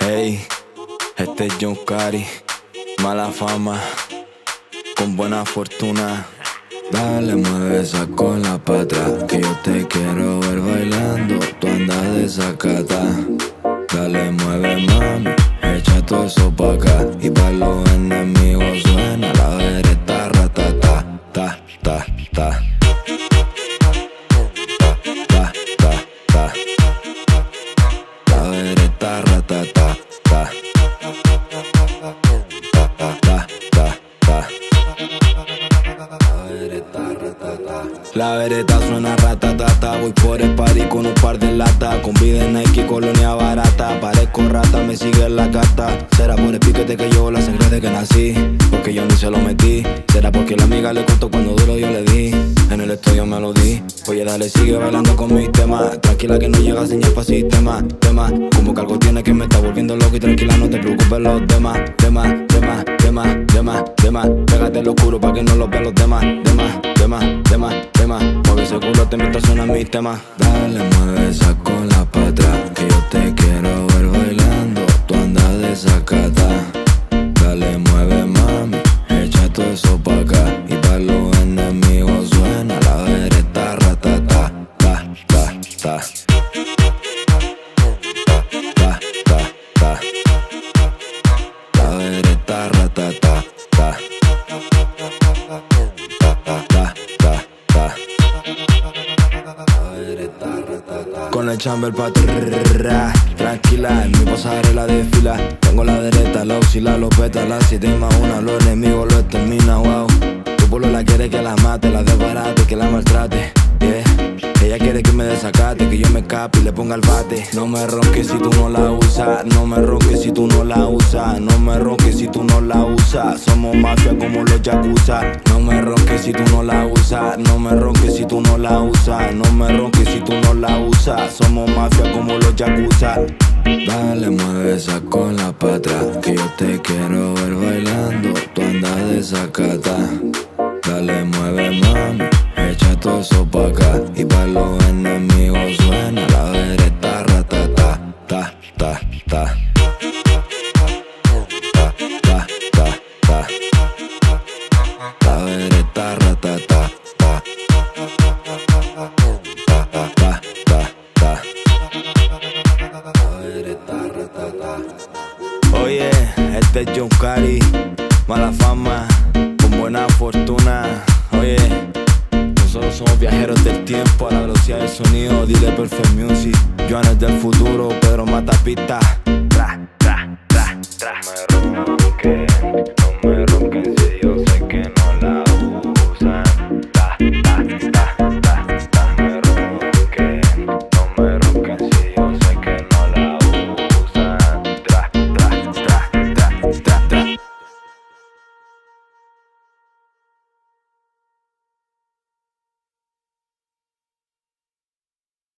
Hey, este es John Cari, mala fama, con buena fortuna. Dale, mueve esa la para atrás, que yo te quiero ver bailando. Tú andas de sacata. Dale, mueve, mami, echa todo eso pa' acá. La vereta suena ratatata Voy por el party con un par de latas Con vida en Nike, colonia barata. Parezco rata, me sigue la gata Será por el piquete que yo la sangre de que nací. Porque yo ni se lo metí. Será porque la amiga le contó cuando duro yo le di. En el estudio me lo di. Oye dale, sigue bailando con mis temas. Tranquila que no llega señal pa' sistema. Tema, como que algo tiene que me está volviendo loco Y tranquila no te preocupes los demás Demás, demás, demás, demás, demás Pégate lo oscuro pa' que no lo vean los demás Demás, mientras suena mi tema. Dale, mueve esa cola pa' atrás. Que yo te quiero ver bailando. Tú andas de sacata. Dale, mueve, mami. Echa todo eso pa' acá. Y pa' los enemigos suena la vereta ratata. Ta, ta, ta. Ta, ta, ta. La vereta Con el chamber pa' Tranquila, en mi pasarela de fila. Tengo la derecha, la oscila, los pétalas Si te una, los enemigos desacate, que yo me escape y le ponga el bate. No me ronques si tú no la usas, no me ronques si tú no la usas, no me ronques si tú no la usas. Somos mafia como los yakuza. No me ronques si tú no la usas, no me ronques si tú no la usas, no me ronques si tú no la usas. Somos mafia como los yakuza. Dale, mueve esa cola pa' atrás, que yo te quiero ver bailando. Tú andas de sacata. Dale, mueve, mami. Todo eso y enemigos suena la vereta ratata, ta, ta, ta. Ta, ta, ta, ta. Vereta ratata, ta. Ta, ta, ta, ta, ta. La vereta ratata. Oye, este es John Cari, mala fama, con buena fortuna. Oye. Somos viajeros del tiempo a la velocidad del sonido. Dile Perfect Music. Joanes del futuro, Pedro Matapita.